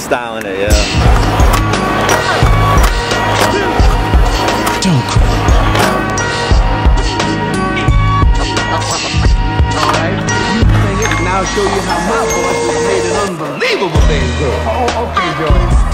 styling it, yeah. Don't cry. Alright, you sing it, and I'll show you how my voice has made an unbelievable thing good. Oh, okay, Joey.